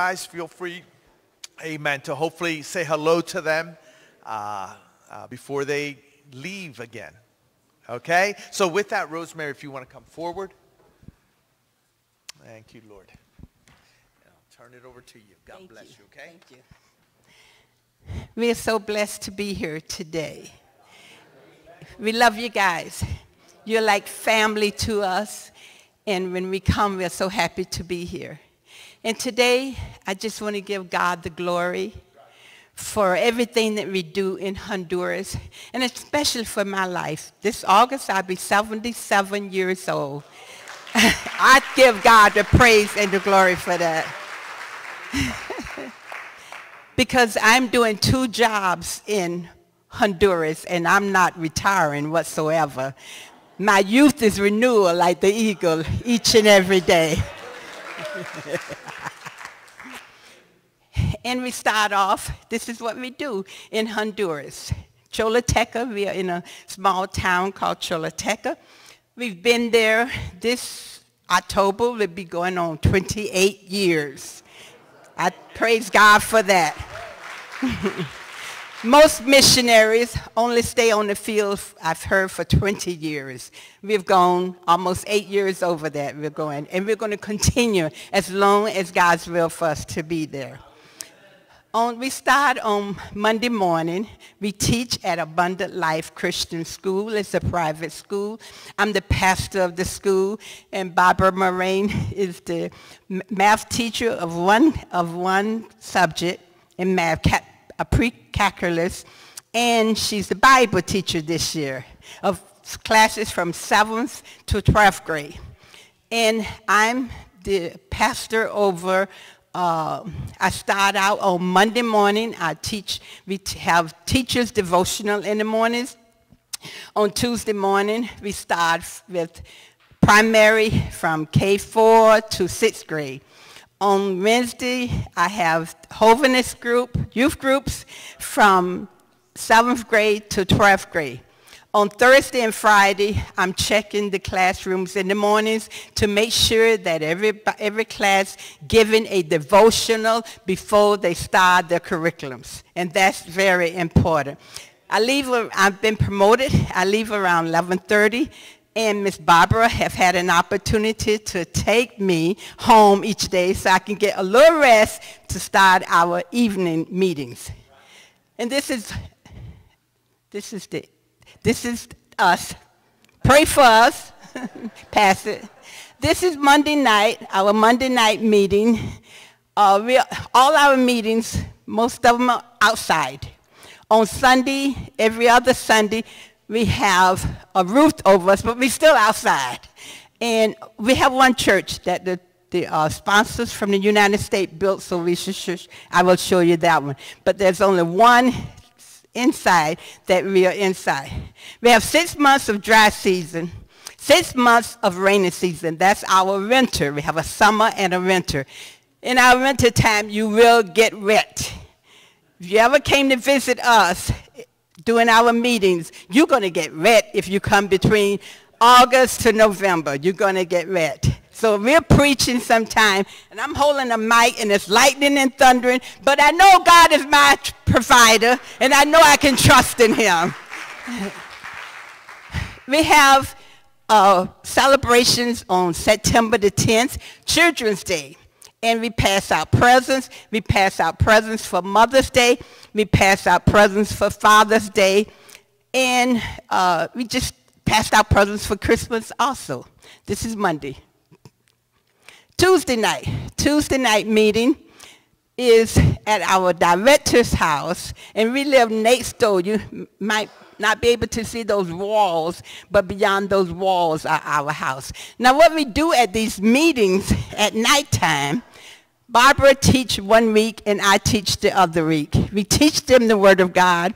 Guys, feel free, amen, to hopefully say hello to them uh, uh, before they leave again. Okay? So with that, Rosemary, if you want to come forward. Thank you, Lord. I'll turn it over to you. God Thank bless you. you. okay? Thank you. We are so blessed to be here today. We love you guys. You're like family to us. And when we come, we're so happy to be here. And today, I just want to give God the glory for everything that we do in Honduras, and especially for my life. This August, I'll be 77 years old. I give God the praise and the glory for that. because I'm doing two jobs in Honduras, and I'm not retiring whatsoever. My youth is renewal like the eagle each and every day. and we start off, this is what we do in Honduras. Choluteca, we are in a small town called Choluteca. We've been there this October, we'll be going on 28 years. I praise God for that. Most missionaries only stay on the field, I've heard, for 20 years. We've gone almost eight years over that. We're going, and we're going to continue as long as God's will for us to be there. On, we start on Monday morning. We teach at Abundant Life Christian School. It's a private school. I'm the pastor of the school, and Barbara Marang is the math teacher of one, of one subject in math, a pre-calculus, and she's the Bible teacher this year of classes from 7th to 12th grade. And I'm the pastor over uh, I start out on Monday morning. I teach, we have teachers devotional in the mornings. On Tuesday morning, we start with primary from K4 to sixth grade. On Wednesday, I have Holiness group, youth groups from seventh grade to 12th grade. On Thursday and Friday, I'm checking the classrooms in the mornings to make sure that every, every class given a devotional before they start their curriculums. And that's very important. I leave, I've been promoted. I leave around 1130 and Miss Barbara have had an opportunity to take me home each day so I can get a little rest to start our evening meetings. And this is, this is the this is us. Pray for us. Pass it. This is Monday night, our Monday night meeting. Uh, we, all our meetings, most of them are outside. On Sunday, every other Sunday, we have a roof over us, but we're still outside. And we have one church that the, the uh, sponsors from the United States built, so we should, I will show you that one. But there's only one inside that we are inside. We have six months of dry season, six months of rainy season. That's our winter. We have a summer and a winter. In our winter time, you will get wet. If you ever came to visit us during our meetings, you're going to get wet if you come between August to November. You're going to get wet. So we're preaching sometime, and I'm holding a mic, and it's lightning and thundering, but I know God is my provider, and I know I can trust in him. we have uh, celebrations on September the 10th, Children's Day. And we pass out presents. We pass out presents for Mother's Day. We pass out presents for Father's Day. And uh, we just passed out presents for Christmas also. This is Monday. Tuesday night, Tuesday night meeting is at our director's house, and we live next door. You might not be able to see those walls, but beyond those walls are our house. Now, what we do at these meetings at nighttime, Barbara teach one week, and I teach the other week. We teach them the Word of God.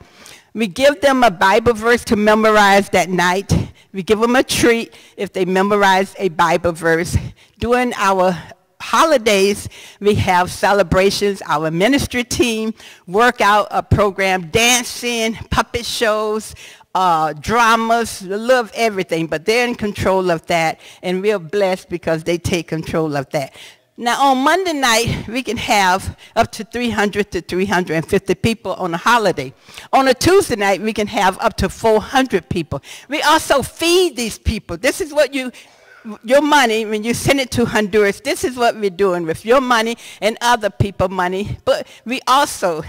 We give them a Bible verse to memorize that night. We give them a treat if they memorize a Bible verse. During our holidays, we have celebrations. Our ministry team work out a program, dancing, puppet shows, uh, dramas, love everything, but they're in control of that, and we're blessed because they take control of that. Now on Monday night, we can have up to 300 to 350 people on a holiday. On a Tuesday night, we can have up to 400 people. We also feed these people. This is what you, your money, when you send it to Honduras, this is what we're doing with your money and other people's money. But we also,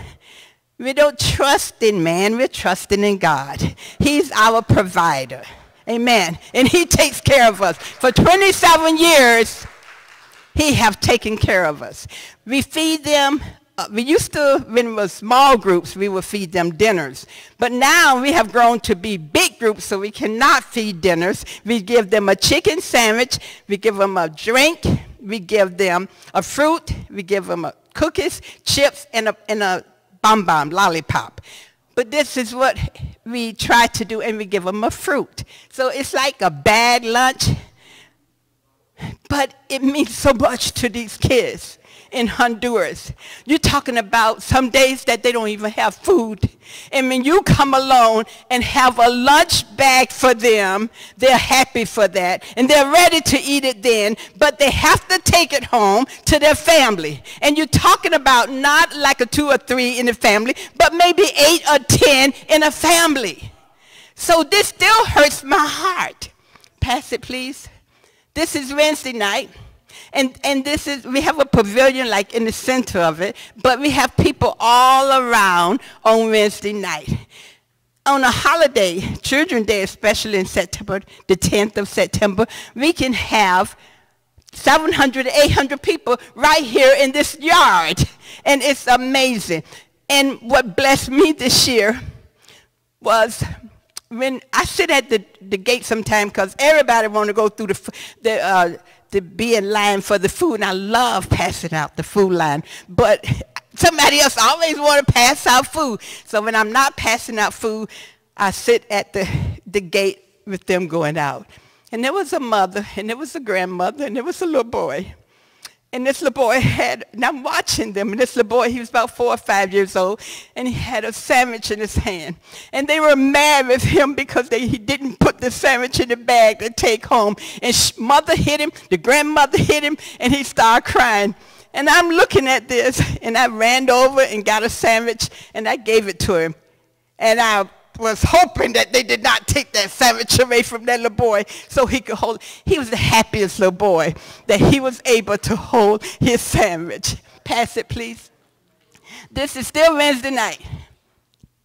we don't trust in man, we're trusting in God. He's our provider. Amen. And he takes care of us. For 27 years, he have taken care of us. We feed them. Uh, we used to, when it was small groups, we would feed them dinners. But now we have grown to be big groups, so we cannot feed dinners. We give them a chicken sandwich. We give them a drink. We give them a fruit. We give them cookies, chips, and a, and a bomb lollipop. But this is what we try to do, and we give them a fruit. So it's like a bad lunch but it means so much to these kids in Honduras. You're talking about some days that they don't even have food. And when you come along and have a lunch bag for them, they're happy for that. And they're ready to eat it then, but they have to take it home to their family. And you're talking about not like a two or three in a family, but maybe eight or ten in a family. So this still hurts my heart. Pass it, please. This is Wednesday night. And, and this is, we have a pavilion like in the center of it, but we have people all around on Wednesday night. On a holiday, Children's Day, especially in September, the 10th of September, we can have 700, 800 people right here in this yard. And it's amazing. And what blessed me this year was when I sit at the, the gate sometime because everybody want to go through the, the, uh, to be in line for the food, and I love passing out the food line. But somebody else always want to pass out food. So when I'm not passing out food, I sit at the, the gate with them going out. And there was a mother, and there was a grandmother, and there was a little boy. And this little boy had, and I'm watching them, and this little boy, he was about four or five years old, and he had a sandwich in his hand. And they were mad with him because they, he didn't put the sandwich in the bag to take home. And mother hit him, the grandmother hit him, and he started crying. And I'm looking at this, and I ran over and got a sandwich, and I gave it to him. And I was hoping that they did not take that sandwich away from that little boy so he could hold. He was the happiest little boy that he was able to hold his sandwich. Pass it, please. This is still Wednesday night.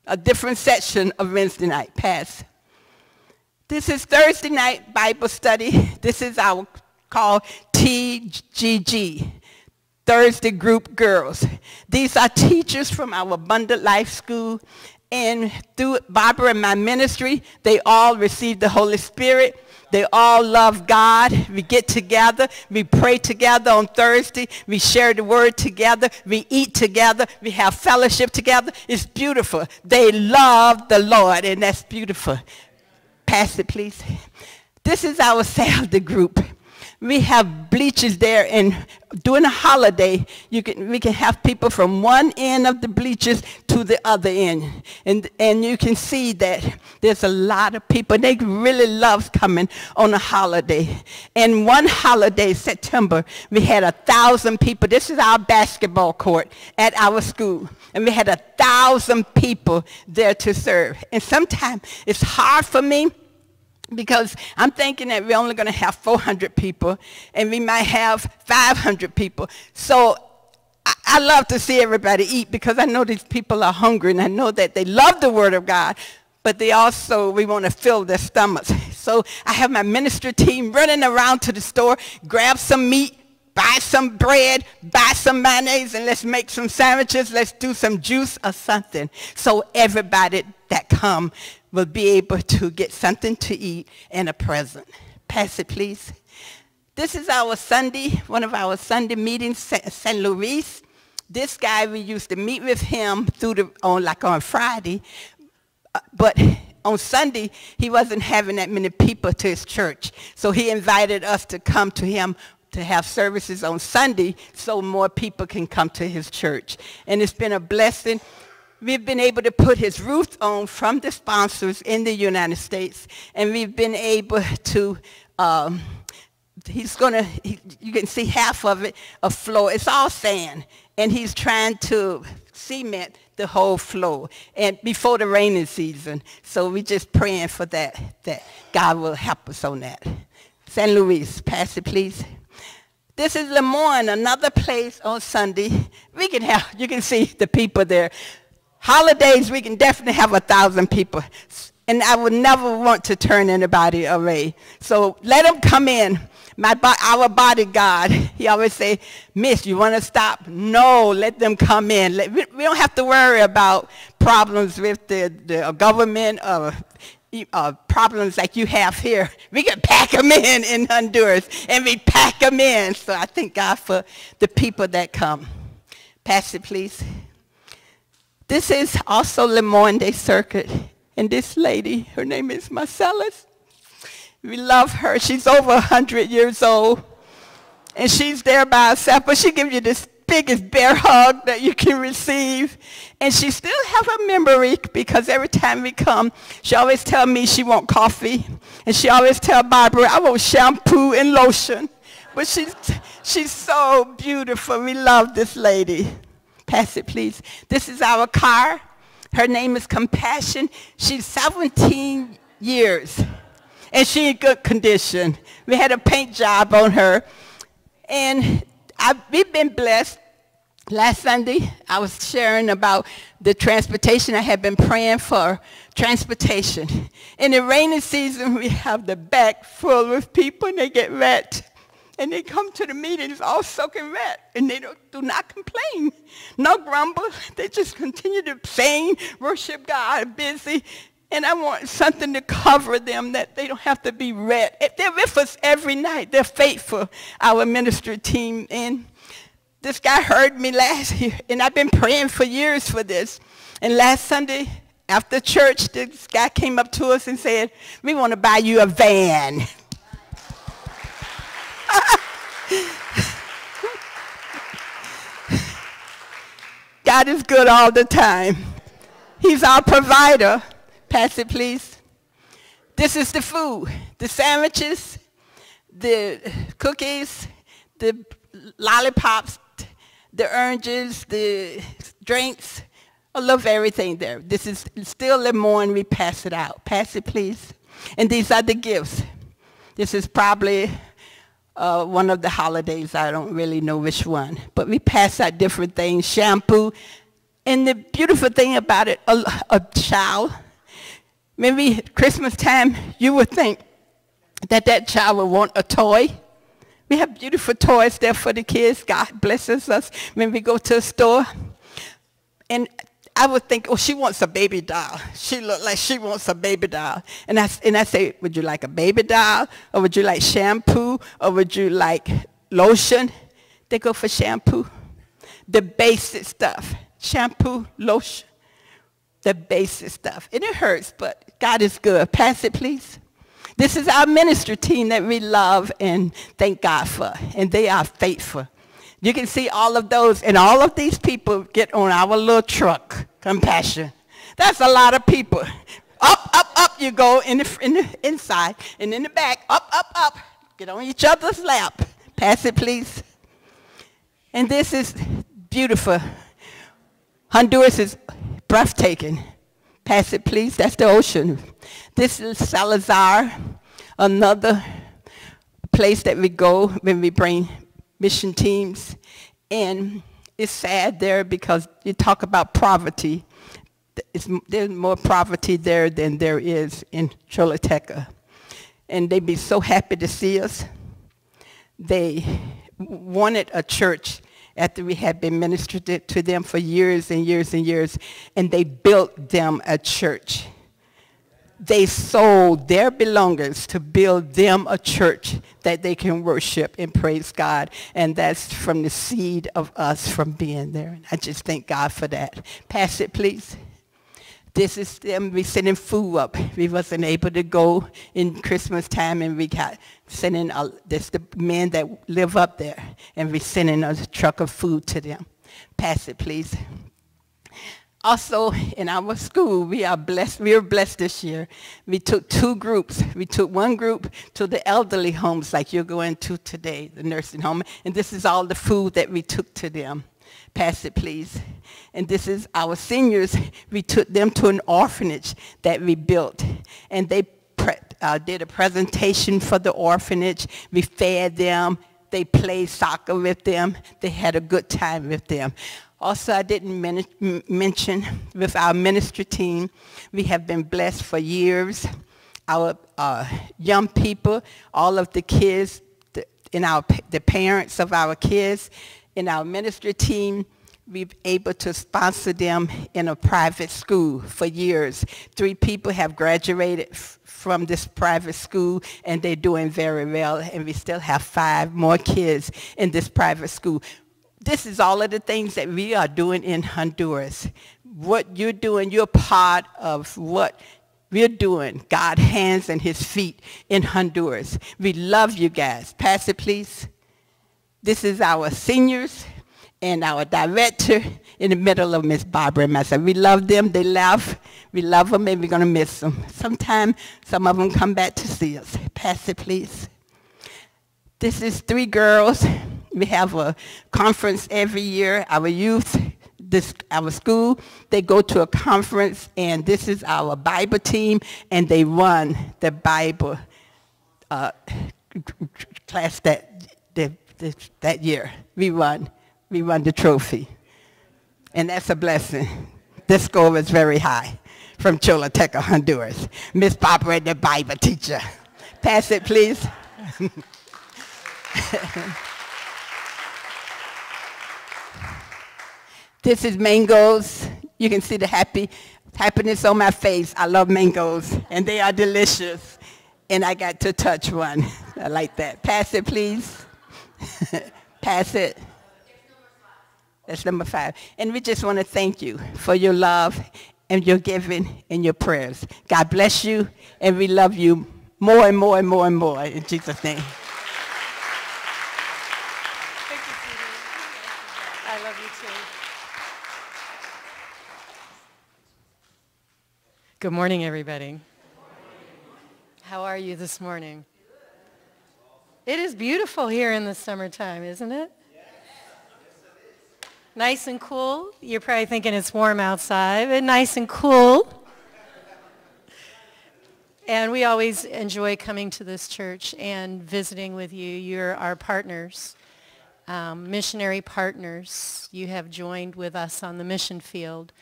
A different section of Wednesday night. Pass. This is Thursday night Bible study. This is our call TGG. Thursday Group Girls. These are teachers from our Abundant Life School and through Barbara and my ministry, they all received the Holy Spirit. They all love God. We get together. We pray together on Thursday. We share the word together. We eat together. We have fellowship together. It's beautiful. They love the Lord, and that's beautiful. Pass it, please. This is our Saturday group we have bleachers there and during a holiday you can we can have people from one end of the bleachers to the other end. And and you can see that there's a lot of people they really love coming on a holiday. And one holiday september we had a thousand people. This is our basketball court at our school. And we had a thousand people there to serve. And sometimes it's hard for me because I'm thinking that we're only going to have 400 people and we might have 500 people. So I, I, love to see everybody eat because I know these people are hungry and I know that they love the Word of God, but they also, we want to fill their stomachs. So I have my ministry team running around to the store, grab some meat, buy some bread, buy some mayonnaise, and let's make some sandwiches. Let's do some juice or something. So everybody that come will be able to get something to eat and a present. Pass it, please. This is our Sunday, one of our Sunday meetings, St. Louis. This guy, we used to meet with him through the, on like on Friday, but on Sunday, he wasn't having that many people to his church. So he invited us to come to him to have services on Sunday so more people can come to his church. And it's been a blessing we've been able to put his roof on from the sponsors in the United States, and we've been able to um, he's going to, he, you can see half of it, a floor. It's all sand. And he's trying to cement the whole floor and before the rainy season. So we're just praying for that, that God will help us on that. San Luis, pass it please. This is Lemoyne, another place on Sunday. We can have, you can see the people there. Holidays, we can definitely have a thousand people. And I would never want to turn anybody away. So let them come in. My, our bodyguard, he always say, Miss, you want to stop? No, let them come in. Let, we, we, don't have to worry about problems with the, the government or uh, problems like you have here. We can pack them in in Honduras, and we pack them in. So I thank God for the people that come. Pass it, please. This is also Lemoyne Day Circuit. And this lady, her name is Marcellus. We love her. She's over 100 years old. And she's there by herself, but she gives you this biggest bear hug that you can receive. And she still have a memory because every time we come, she always tell me she want coffee. And she always tell Barbara, I want shampoo and lotion. But she's, she's so beautiful. We love this lady. Pass it, please. This is our car. Her name is Compassion. She's 17 years. And she in good condition. We had a paint job on her. And I, we've been blessed. Last Sunday, I was sharing about the transportation. I had been praying for transportation. In the rainy season, we have the back full with people and they get wet. And they come to the meetings all soaking wet and they don't, do not complain. No grumble. They just continue to sing, worship God, busy. And I want something to cover them that they don't have to be wet. They're with us every night. They're faithful, our ministry team. And this guy heard me last year, and I've been praying for years for this. And last Sunday, after church, this guy came up to us and said, we want to buy you a van. God is good all the time. He's our provider. Pass it, please. This is the food. The sandwiches, the cookies, the lollipops, the oranges, the drinks. I love everything there. This is still Lemoyne. We pass it out. Pass it, please. And these are the gifts. This is probably uh, one of the holidays. I don't really know which one. But we pass out different things, shampoo. And the beautiful thing about it, a, a child, maybe Christmas time, you would think that that child would want a toy. We have beautiful toys there for the kids. God blesses us when we go to a store. And I would think, oh, she wants a baby doll. She look like she wants a baby doll. And I, and I say, would you like a baby doll? Or would you like shampoo? Or would you like lotion? They go for shampoo. The basic stuff. Shampoo, lotion. The basic stuff. And it hurts, but God is good. Pass it, please. This is our ministry team that we love and thank God for. And they are faithful. You can see all of those, and all of these people get on our little truck, compassion. That's a lot of people. Up, up, up you go in the, in the inside, and in the back, up, up, up. Get on each other's lap. Pass it, please. And this is beautiful. Honduras is breathtaking. Pass it, please. That's the ocean. This is Salazar, another place that we go when we bring mission teams. And it's sad there because you talk about poverty. It's, there's more poverty there than there is in Choluteca. And they'd be so happy to see us. They wanted a church after we had been ministered to them for years and years and years, and they built them a church they sold their belongings to build them a church that they can worship and praise God. And that's from the seed of us from being there. And I just thank God for that. Pass it, please. This is them we sending food up. We wasn't able to go in Christmas time and we got sending, a, this the men that live up there and we sending a truck of food to them. Pass it, please. Also, in our school, we are blessed. We are blessed this year. We took two groups. We took one group to the elderly homes, like you're going to today, the nursing home, and this is all the food that we took to them. Pass it, please. And this is our seniors. We took them to an orphanage that we built, and they uh, did a presentation for the orphanage. We fed them. They played soccer with them. They had a good time with them. Also, I didn't men mention with our ministry team, we have been blessed for years. Our uh, young people, all of the kids, the, in our, the parents of our kids, in our ministry team, we've able to sponsor them in a private school for years. Three people have graduated from this private school and they're doing very well and we still have five more kids in this private school this is all of the things that we are doing in Honduras. What you're doing, you're part of what we're doing, God hands and his feet in Honduras. We love you guys. Pass it, please. This is our seniors and our director in the middle of Miss Barbara and myself. We love them. They laugh. We love them, and we're going to miss them. Sometime some of them come back to see us. Pass it, please. This is three girls we have a conference every year. Our youth, this, our school, they go to a conference, and this is our Bible team, and they run the Bible uh, class that, that, that year. We run. We run the trophy. And that's a blessing. This score is very high from Choluteca, Honduras. Miss Barbara, the Bible teacher. Pass it, please. This is mangoes. You can see the happy happiness on my face. I love mangoes, and they are delicious. And I got to touch one. I like that. Pass it, please. Pass it. That's number five. And we just want to thank you for your love and your giving and your prayers. God bless you, and we love you more and more and more and more. In Jesus' name. Good morning, everybody. How are you this morning? It is beautiful here in the summertime, isn't it? Nice and cool. You're probably thinking it's warm outside, but nice and cool. And we always enjoy coming to this church and visiting with you. You're our partners, um, missionary partners. You have joined with us on the mission field,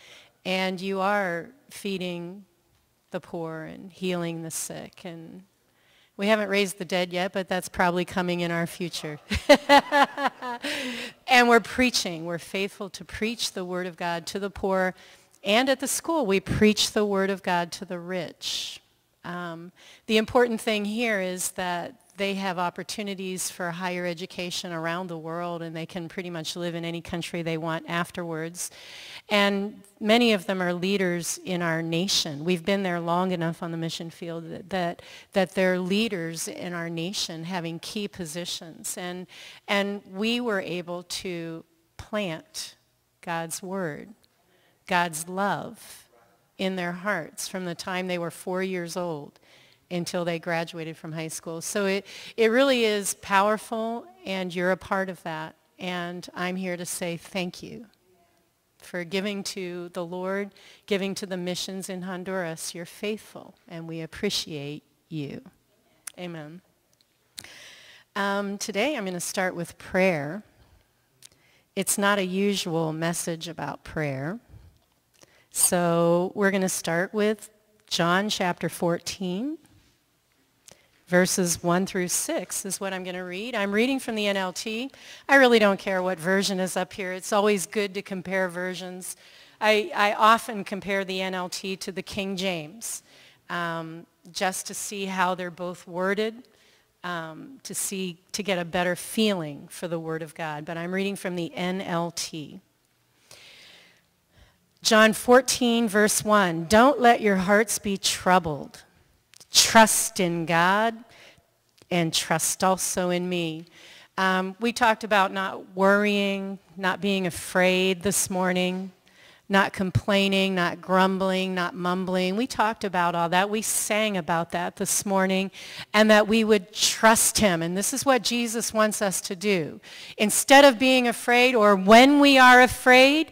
and you are feeding the poor and healing the sick. And we haven't raised the dead yet, but that's probably coming in our future. and we're preaching. We're faithful to preach the word of God to the poor. And at the school, we preach the word of God to the rich. Um, the important thing here is that they have opportunities for higher education around the world and they can pretty much live in any country they want afterwards. And many of them are leaders in our nation. We've been there long enough on the mission field that, that, that they're leaders in our nation having key positions. And, and we were able to plant God's word, God's love in their hearts from the time they were four years old until they graduated from high school. So it, it really is powerful, and you're a part of that. And I'm here to say thank you for giving to the Lord, giving to the missions in Honduras. You're faithful, and we appreciate you. Amen. Um, today I'm going to start with prayer. It's not a usual message about prayer. So we're going to start with John chapter 14 verses 1 through 6 is what I'm going to read. I'm reading from the NLT. I really don't care what version is up here. It's always good to compare versions. I, I often compare the NLT to the King James um, just to see how they're both worded, um, to, see, to get a better feeling for the Word of God. But I'm reading from the NLT. John 14, verse 1, don't let your hearts be troubled. Trust in God and trust also in me. Um, we talked about not worrying, not being afraid this morning. not complaining, not grumbling, not mumbling. We talked about all that. We sang about that this morning and that we would trust him. And this is what Jesus wants us to do. Instead of being afraid or when we are afraid,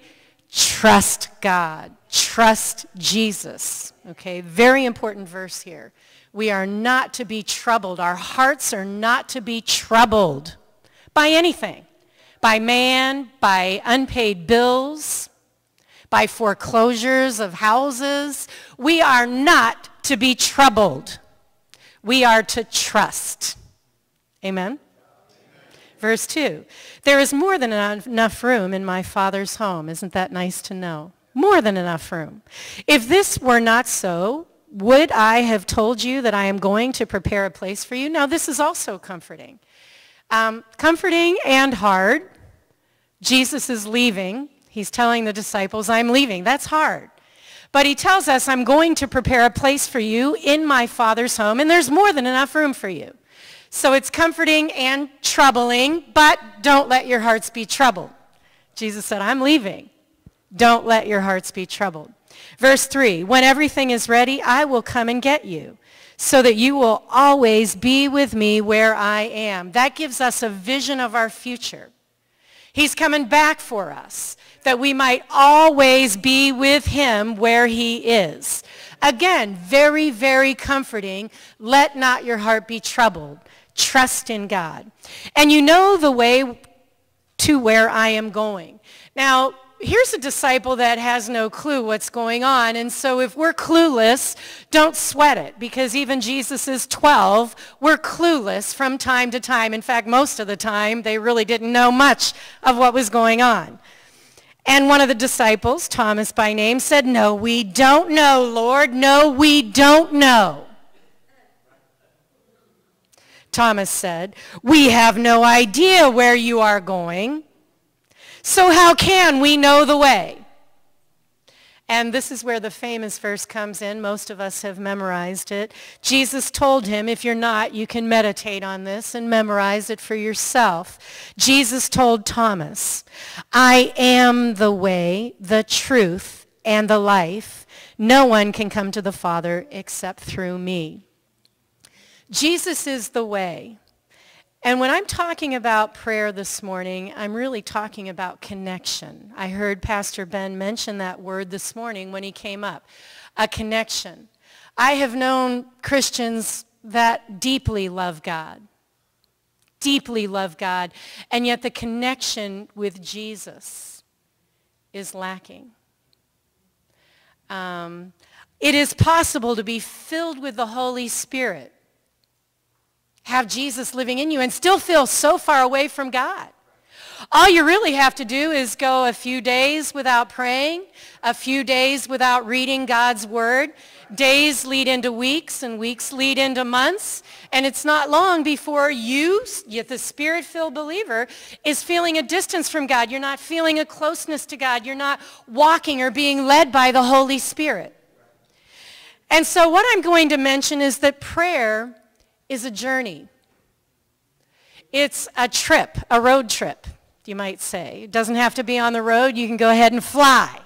trust God. Trust Jesus. Okay, very important verse here. We are not to be troubled. Our hearts are not to be troubled by anything. By man, by unpaid bills, by foreclosures of houses. We are not to be troubled. We are to trust. Amen? Verse 2. There is more than enough room in my Father's home. Isn't that nice to know? More than enough room. If this were not so, would I have told you that I am going to prepare a place for you? Now, this is also comforting. Um, comforting and hard. Jesus is leaving. He's telling the disciples, I'm leaving. That's hard. But he tells us, I'm going to prepare a place for you in my Father's home, and there's more than enough room for you. So it's comforting and troubling, but don't let your hearts be troubled. Jesus said, I'm leaving. Don't let your hearts be troubled. Verse 3, when everything is ready, I will come and get you so that you will always be with me where I am. That gives us a vision of our future. He's coming back for us that we might always be with him where he is. Again, very, very comforting. Let not your heart be troubled. Trust in God. And you know the way to where I am going. Now, here's a disciple that has no clue what's going on. And so if we're clueless, don't sweat it because even Jesus is 12. We're clueless from time to time. In fact, most of the time, they really didn't know much of what was going on. And one of the disciples, Thomas by name, said, no, we don't know, Lord. No, we don't know. Thomas said, we have no idea where you are going. So how can we know the way? And this is where the famous verse comes in. Most of us have memorized it. Jesus told him, if you're not, you can meditate on this and memorize it for yourself. Jesus told Thomas, I am the way, the truth, and the life. No one can come to the Father except through me. Jesus is the way. And when I'm talking about prayer this morning, I'm really talking about connection. I heard Pastor Ben mention that word this morning when he came up, a connection. I have known Christians that deeply love God, deeply love God, and yet the connection with Jesus is lacking. Um, it is possible to be filled with the Holy Spirit have Jesus living in you and still feel so far away from God. All you really have to do is go a few days without praying, a few days without reading God's word. Days lead into weeks and weeks lead into months. And it's not long before you, the spirit-filled believer, is feeling a distance from God. You're not feeling a closeness to God. You're not walking or being led by the Holy Spirit. And so what I'm going to mention is that prayer is a journey. It's a trip, a road trip, you might say. It doesn't have to be on the road. You can go ahead and fly.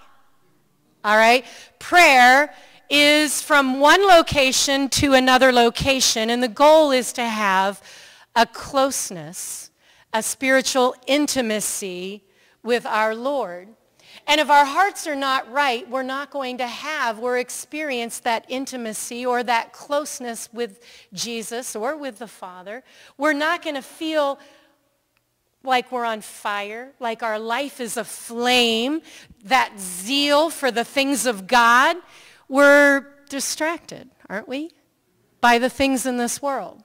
All right? Prayer is from one location to another location, and the goal is to have a closeness, a spiritual intimacy with our Lord. And if our hearts are not right, we're not going to have or experience that intimacy or that closeness with Jesus or with the Father. We're not going to feel like we're on fire, like our life is a flame, that zeal for the things of God. We're distracted, aren't we, by the things in this world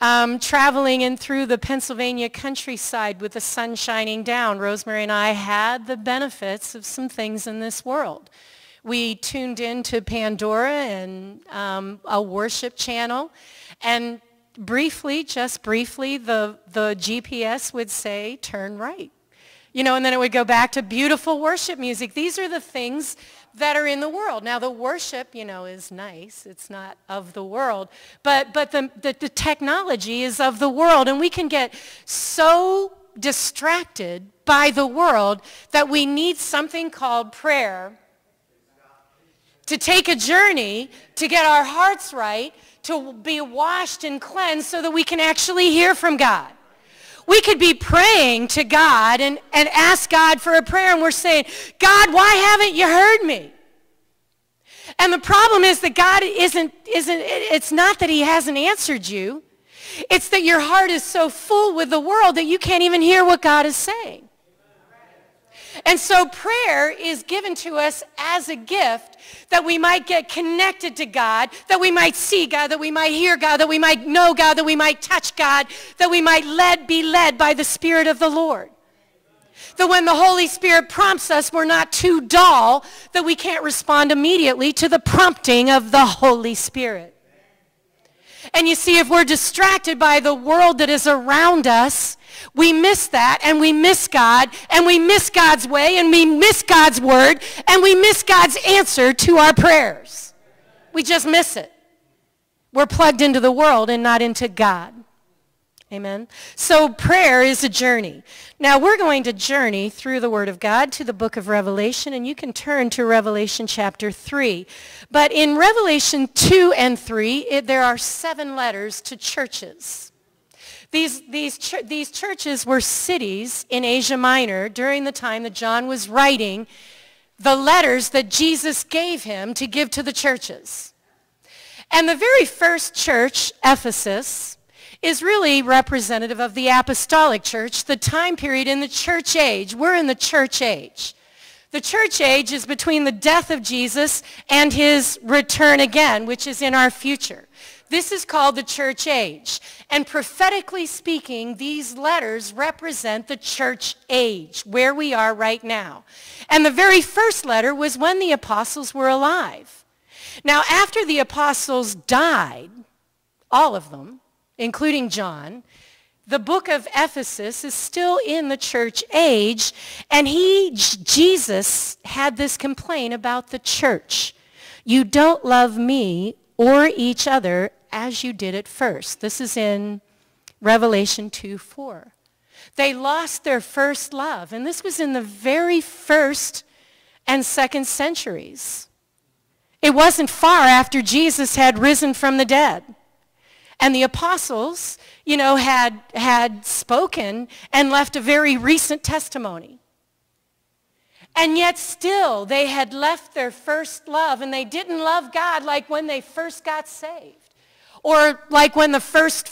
um, traveling in through the Pennsylvania countryside with the sun shining down, Rosemary and I had the benefits of some things in this world. We tuned into Pandora and um, a worship channel, and briefly, just briefly, the, the GPS would say, turn right. You know, and then it would go back to beautiful worship music. These are the things that are in the world. Now the worship, you know, is nice. It's not of the world. But, but the, the, the technology is of the world. And we can get so distracted by the world that we need something called prayer to take a journey to get our hearts right, to be washed and cleansed so that we can actually hear from God. We could be praying to God and, and ask God for a prayer and we're saying, God, why haven't you heard me? And the problem is that God isn't, isn't, it's not that he hasn't answered you. It's that your heart is so full with the world that you can't even hear what God is saying. And so prayer is given to us as a gift that we might get connected to God, that we might see God, that we might hear God, that we might know God, that we might touch God, that we might led, be led by the Spirit of the Lord. That when the Holy Spirit prompts us, we're not too dull that we can't respond immediately to the prompting of the Holy Spirit. And you see, if we're distracted by the world that is around us, we miss that and we miss God and we miss God's way and we miss God's word and we miss God's answer to our prayers. We just miss it. We're plugged into the world and not into God. Amen. So prayer is a journey. Now we're going to journey through the Word of God to the book of Revelation, and you can turn to Revelation chapter 3. But in Revelation 2 and 3, it, there are seven letters to churches. These, these, ch- these churches were cities in Asia Minor during the time that John was writing the letters that Jesus gave him to give to the churches. And the very first church, Ephesus, is really representative of the apostolic church, the time period in the church age. We're in the church age. The church age is between the death of Jesus and his return again, which is in our future. This is called the church age. And prophetically speaking, these letters represent the church age, where we are right now. And the very first letter was when the apostles were alive. Now, after the apostles died, all of them, including John, the book of Ephesus is still in the church age, and he, Jesus, had this complaint about the church. You don't love me or each other as you did at first. This is in Revelation 2, 4. They lost their first love, and this was in the very first and second centuries. It wasn't far after Jesus had risen from the dead. And the apostles, you know, had, had spoken and left a very recent testimony. And yet still, they had left their first love, and they didn't love God like when they first got saved. Or like when the first,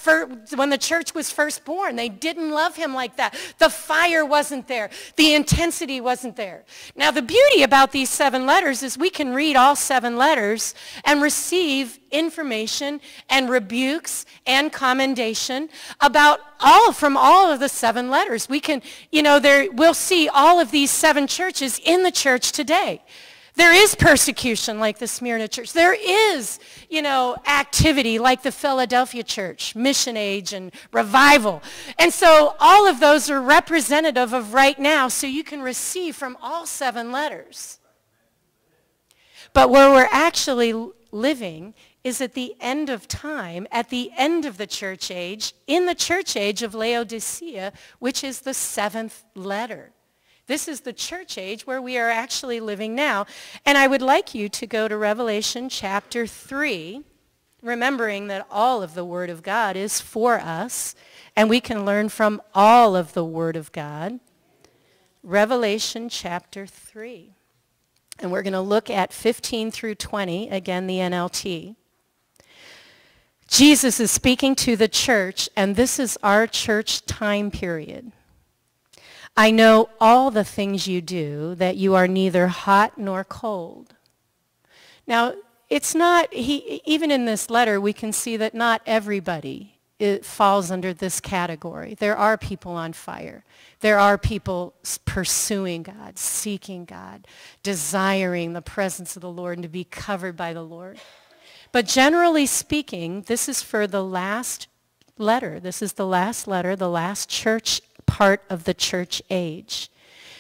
when the church was first born, they didn't love him like that. The fire wasn't there. The intensity wasn't there. Now the beauty about these seven letters is we can read all seven letters and receive information and rebukes and commendation about all from all of the seven letters. We can, you know, there we'll see all of these seven churches in the church today. There is persecution like the Smyrna church. There is, you know, activity like the Philadelphia church, mission age and revival. And so all of those are representative of right now so you can receive from all seven letters. But where we're actually living is at the end of time, at the end of the church age, in the church age of Laodicea, which is the seventh letter. This is the church age where we are actually living now. And I would like you to go to Revelation chapter 3, remembering that all of the Word of God is for us, and we can learn from all of the Word of God. Revelation chapter 3. And we're going to look at 15 through 20, again, the NLT. Jesus is speaking to the church, and this is our church time period. I know all the things you do, that you are neither hot nor cold. Now, it's not, he, even in this letter, we can see that not everybody it falls under this category. There are people on fire. There are people pursuing God, seeking God, desiring the presence of the Lord and to be covered by the Lord. But generally speaking, this is for the last letter. This is the last letter, the last church part of the church age.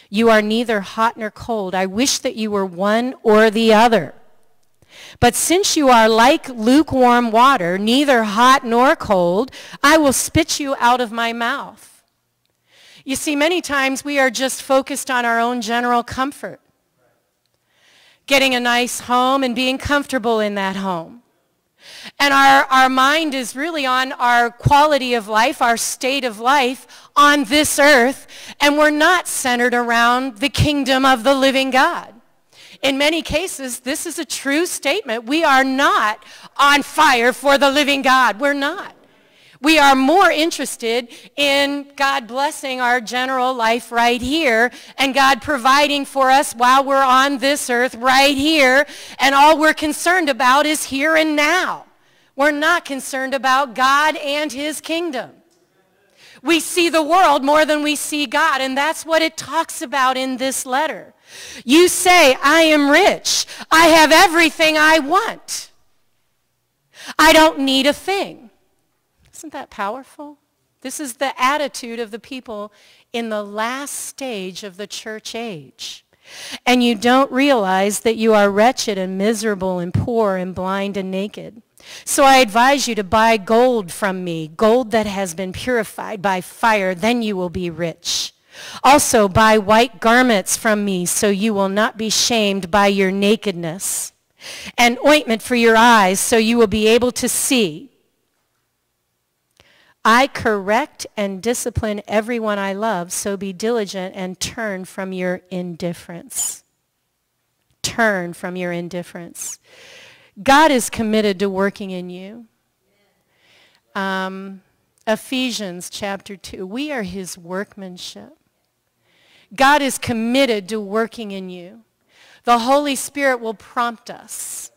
You are neither hot nor cold. I wish that you were one or the other. But since you are like lukewarm water, neither hot nor cold, I will spit you out of my mouth. You see, many times we are just focused on our own general comfort. Getting a nice home and being comfortable in that home. And our, our mind is really on our quality of life, our state of life on this earth, and we're not centered around the kingdom of the living God. In many cases, this is a true statement. We are not on fire for the living God. We're not. We are more interested in God blessing our general life right here and God providing for us while we're on this earth right here. And all we're concerned about is here and now. We're not concerned about God and his kingdom. We see the world more than we see God, and that's what it talks about in this letter. You say, I am rich. I have everything I want. I don't need a thing. Isn't that powerful? This is the attitude of the people in the last stage of the church age. And you don't realize that you are wretched and miserable and poor and blind and naked. So I advise you to buy gold from me, gold that has been purified by fire, then you will be rich. Also buy white garments from me so you will not be shamed by your nakedness. And ointment for your eyes so you will be able to see. I correct and discipline everyone I love, so be diligent and turn from your indifference. Turn from your indifference. God is committed to working in you. Um, Ephesians chapter 2. We are his workmanship. God is committed to working in you. The Holy Spirit will prompt us.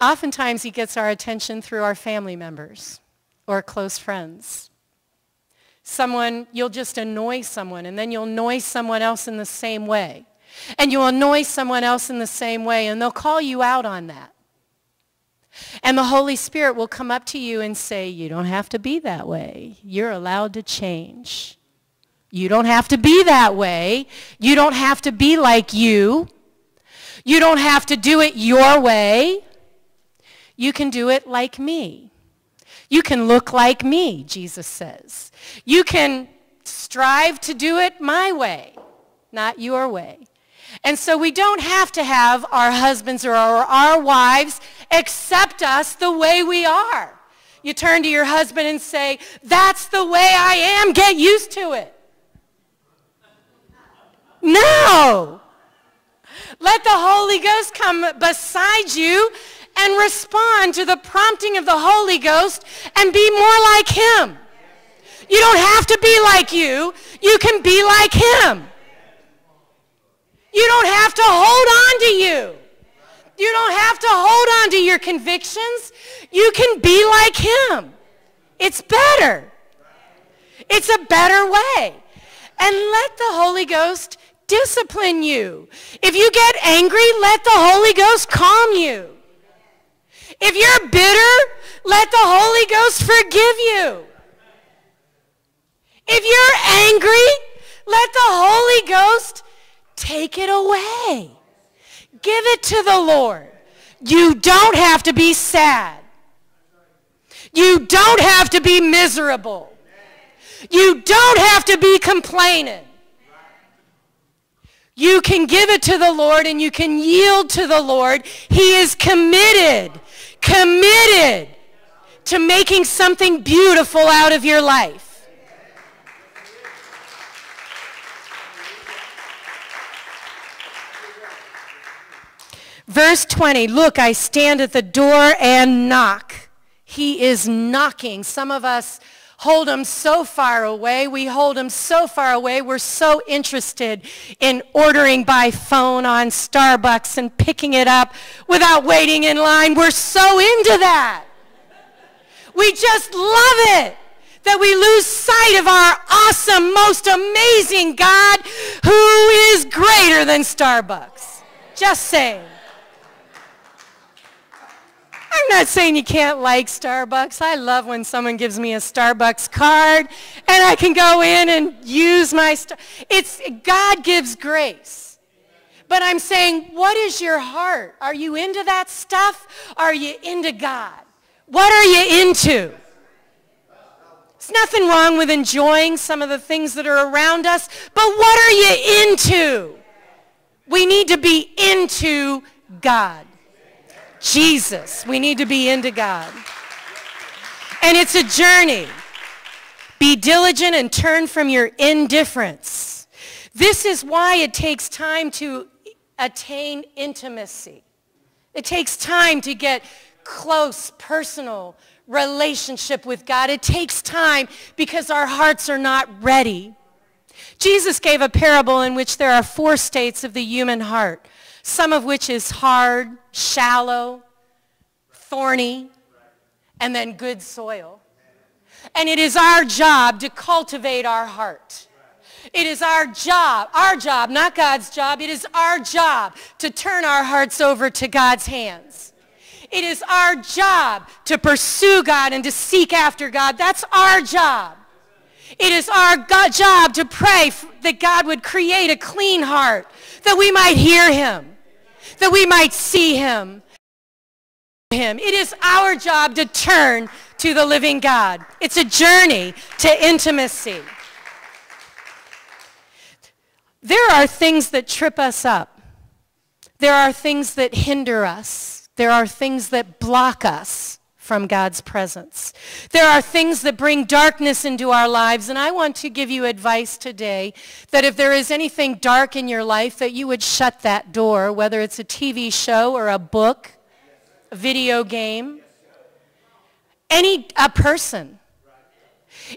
Oftentimes he gets our attention through our family members or close friends. Someone, you'll just annoy someone and then you'll annoy someone else in the same way. And you'll annoy someone else in the same way, and they'll call you out on that. And the Holy Spirit will come up to you and say, you don't have to be that way. You're allowed to change. You don't have to be that way. You don't have to be like you. You don't have to do it your way. You can do it like me. You can look like me, Jesus says. You can strive to do it my way, not your way. And so we don't have to have our husbands or our, our wives accept us the way we are. You turn to your husband and say, that's the way I am. Get used to it. No. Let the Holy Ghost come beside you and respond to the prompting of the Holy Ghost and be more like him. You don't have to be like you. You can be like him. You don't have to hold on to you. You don't have to hold on to your convictions. You can be like him. It's better. It's a better way. And let the Holy Ghost discipline you. If you get angry, let the Holy Ghost calm you. If you're bitter, let the Holy Ghost forgive you. If you're angry, let the Holy Ghost Take it away. Give it to the Lord. You don't have to be sad. You don't have to be miserable. You don't have to be complaining. You can give it to the Lord and you can yield to the Lord. He is committed, committed to making something beautiful out of your life. Verse 20, look, I stand at the door and knock. He is knocking. Some of us hold them so far away. We hold them so far away. We're so interested in ordering by phone on Starbucks and picking it up without waiting in line. We're so into that. We just love it that we lose sight of our awesome, most amazing God who is greater than Starbucks. Just saying. I'm not saying you can't like Starbucks. I love when someone gives me a Starbucks card and I can go in and use my Star. It's God gives grace. But I'm saying, what is your heart? Are you into that stuff? Are you into God? What are you into? There's nothing wrong with enjoying some of the things that are around us, but what are you into? We need to be into God. Jesus. We need to be into God. And it's a journey. Be diligent and turn from your indifference. This is why it takes time to attain intimacy. It takes time to get close, personal relationship with God. It takes time because our hearts are not ready. Jesus gave a parable in which there are four states of the human heart, some of which is hard, shallow, thorny, and then good soil. And it is our job to cultivate our heart. It is our job, our job, not God's job. It is our job to turn our hearts over to God's hands. It is our job to pursue God and to seek after God. That's our job. It is our God job to pray that God would create a clean heart, that we might hear him, that we might see him. him. It is our job to turn to the living God. It's a journey to intimacy. There are things that trip us up. There are things that hinder us. There are things that block us from God's presence. There are things that bring darkness into our lives, and I want to give you advice today that if there is anything dark in your life, that you would shut that door, whether it's a TV show or a book, a video game, any a person.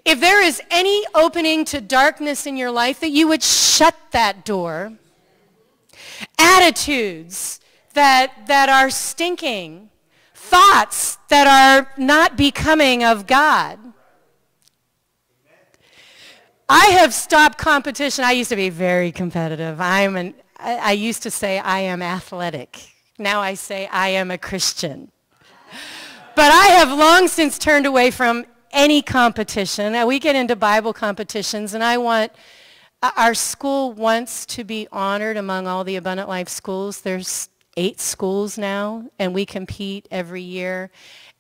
If there is any opening to darkness in your life, that you would shut that door. Attitudes that, that are stinking, thoughts that are not becoming of God. I have stopped competition. I used to be very competitive. I'm an, I, I used to say I am athletic. Now I say I am a Christian. But I have long since turned away from any competition. We get into Bible competitions, and I want uh, our school wants to be honored among all the Abundant Life schools. There's eight schools now, and we compete every year.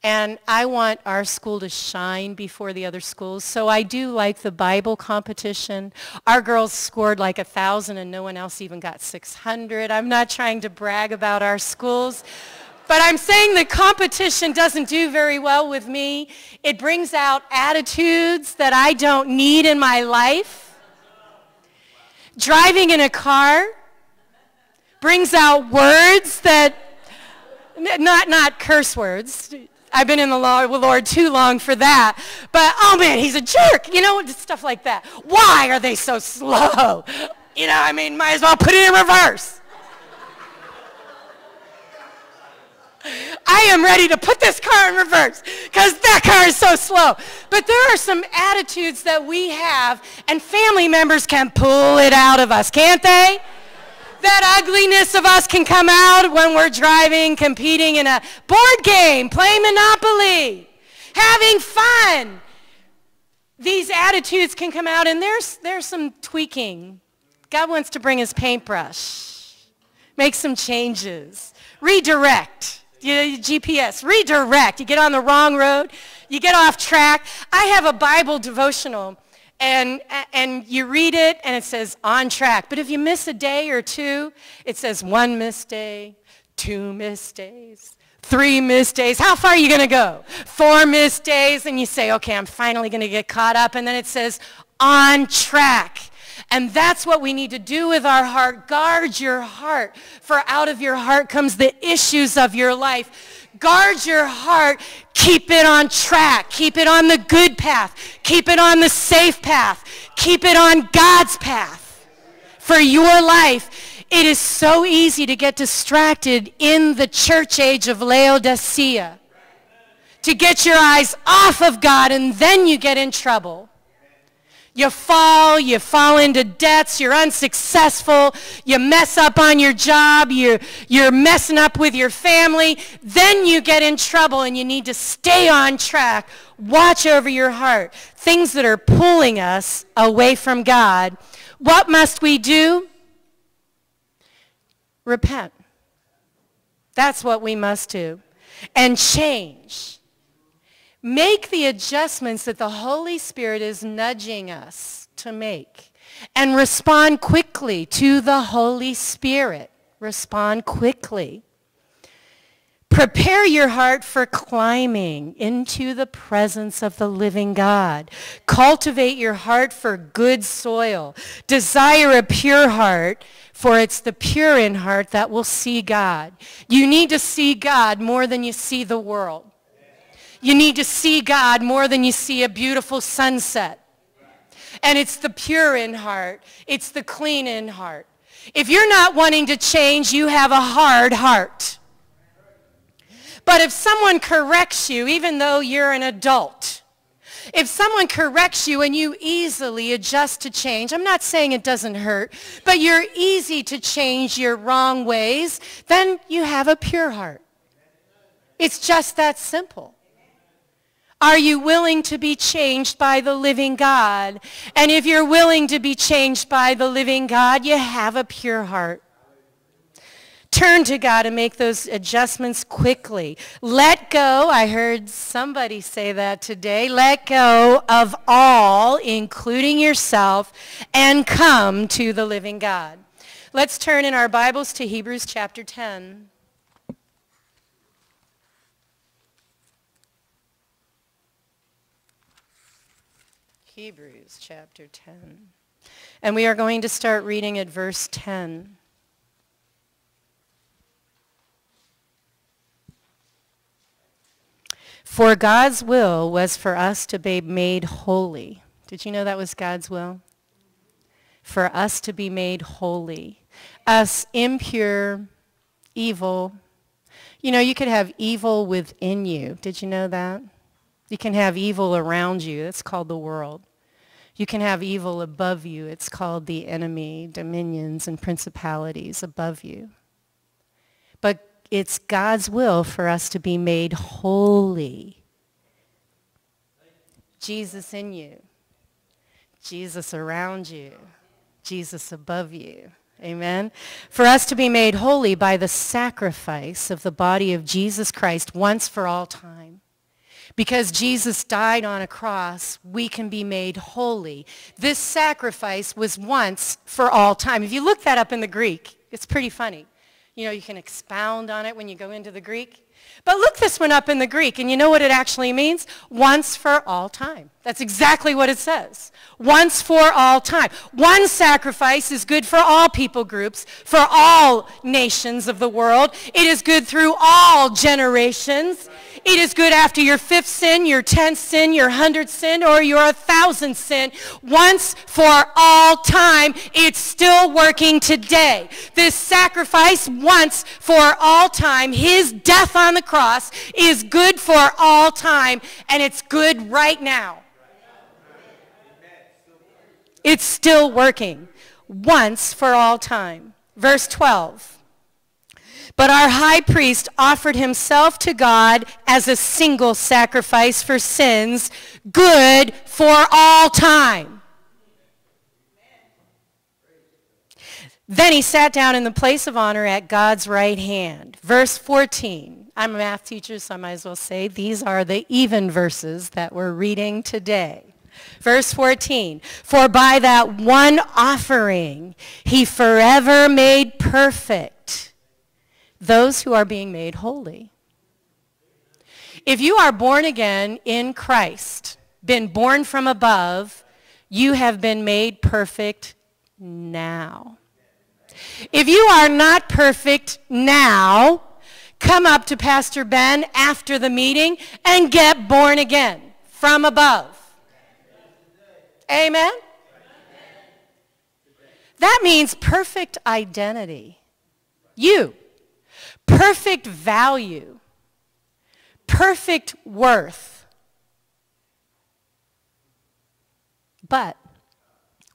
And I want our school to shine before the other schools. So I do like the Bible competition. Our girls scored like a 1,000 and no one else even got 600. I'm not trying to brag about our schools. But I'm saying the competition doesn't do very well with me. It brings out attitudes that I don't need in my life. Driving in a car brings out words that, not, not curse words. I've been in the Lord too long for that. But, oh man, he's a jerk. You know, stuff like that. Why are they so slow? You know, I mean, might as well put it in reverse. I am ready to put this car in reverse because that car is so slow. But there are some attitudes that we have, and family members can pull it out of us, can't they? That ugliness of us can come out when we're driving, competing in a board game, playing Monopoly, having fun. These attitudes can come out, and there's, there's some tweaking. God wants to bring his paintbrush, make some changes, redirect. You GPS, redirect. You get on the wrong road, you get off track. I have a Bible devotional and, and you read it and it says on track. But if you miss a day or two, it says one missed day, two missed days, three missed days. How far are you going to go? Four missed days, and you say, okay, I'm finally going to get caught up. And then it says on track. And that's what we need to do with our heart. Guard your heart, for out of your heart comes the issues of your life. Guard your heart. Keep it on track. Keep it on the good path. Keep it on the safe path. Keep it on God's path for your life. It is so easy to get distracted in the church age of Laodicea. To get your eyes off of God and then you get in trouble. You fall, you fall into debts, you're unsuccessful, you mess up on your job, you're, you're messing up with your family, then you get in trouble and you need to stay on track. Watch over your heart. Things that are pulling us away from God. What must we do? Repent. That's what we must do. And change. Make the adjustments that the Holy Spirit is nudging us to make and respond quickly to the Holy Spirit. Respond quickly. Prepare your heart for climbing into the presence of the living God. Cultivate your heart for good soil. Desire a pure heart, for it's the pure in heart that will see God. You need to see God more than you see the world. You need to see God more than you see a beautiful sunset. And it's the pure in heart. It's the clean in heart. If you're not wanting to change, you have a hard heart. But if someone corrects you, even though you're an adult, if someone corrects you and you easily adjust to change, I'm not saying it doesn't hurt, but you're easy to change your wrong ways, then you have a pure heart. It's just that simple. Are you willing to be changed by the living God? And if you're willing to be changed by the living God, you have a pure heart. Turn to God and make those adjustments quickly. Let go, I heard somebody say that today, let go of all, including yourself, and come to the living God. Let's turn in our Bibles to Hebrews chapter 10. Hebrews chapter 10. And we are going to start reading at verse 10. For God's will was for us to be made holy. Did you know that was God's will? For us to be made holy. Us impure, evil. You know, you could have evil within you. Did you know that? You can have evil around you. It's called the world. You can have evil above you. It's called the enemy, dominions, and principalities above you. But it's God's will for us to be made holy. Jesus in you, Jesus around you, Jesus above you. Amen. For us to be made holy by the sacrifice of the body of Jesus Christ once for all time. Because Jesus died on a cross, we can be made holy. This sacrifice was once for all time. If you look that up in the Greek, it's pretty funny. You know, you can expound on it when you go into the Greek. But look this one up in the Greek, and you know what it actually means? Once for all time. That's exactly what it says. Once for all time. One sacrifice is good for all people groups, for all nations of the world. It is good through all generations. It is good after your fifth sin, your tenth sin, your hundredth sin, or your thousandth sin. Once for all time, it's still working today. This sacrifice once for all time, his death on the cross, is good for all time, and it's good right now. It's still working. Once for all time. Verse 12. But our high priest offered himself to God as a single sacrifice for sins, good for all time. Then he sat down in the place of honor at God's right hand. Verse 14. I'm a math teacher, so I might as well say these are the even verses that we're reading today. Verse 14, for by that one offering he forever made perfect those who are being made holy. If you are born again in Christ, been born from above, you have been made perfect now. If you are not perfect now, come up to Pastor Ben after the meeting and get born again from above. Amen? That means perfect identity. You perfect value, perfect worth. But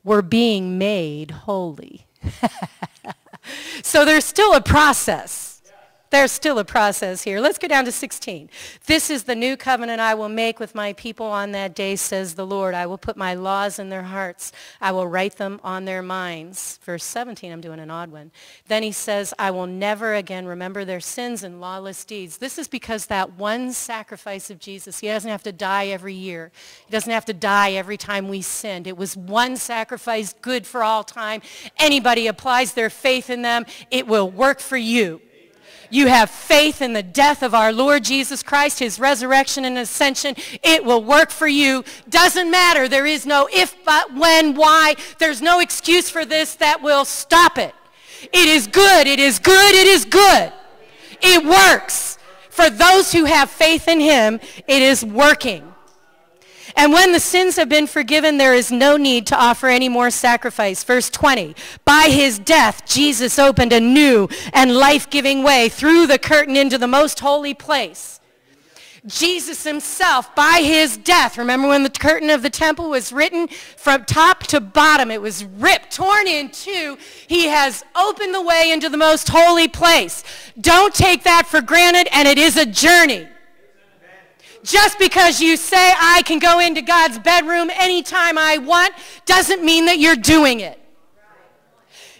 we're being made holy. so there's still a process. There's still a process here. Let's go down to 16. This is the new covenant I will make with my people on that day, says the Lord. I will put my laws in their hearts. I will write them on their minds. Verse 17, I'm doing an odd one. Then he says, I will never again remember their sins and lawless deeds. This is because that one sacrifice of Jesus, he doesn't have to die every year. He doesn't have to die every time we sinned. It was one sacrifice, good for all time. Anybody applies their faith in them, it will work for you you have faith in the death of our Lord Jesus Christ, his resurrection and ascension, it will work for you. Doesn't matter. There is no if, but, when, why. There's no excuse for this that will stop it. It is good. It is good. It is good. It works. For those who have faith in him, it is working. And when the sins have been forgiven, there is no need to offer any more sacrifice. Verse 20, by his death, Jesus opened a new and life-giving way through the curtain into the most holy place. Jesus himself, by his death, remember when the curtain of the temple was written from top to bottom, it was ripped, torn in two. He has opened the way into the most holy place. Don't take that for granted, and it is a journey. Just because you say I can go into God's bedroom anytime I want doesn't mean that you're doing it.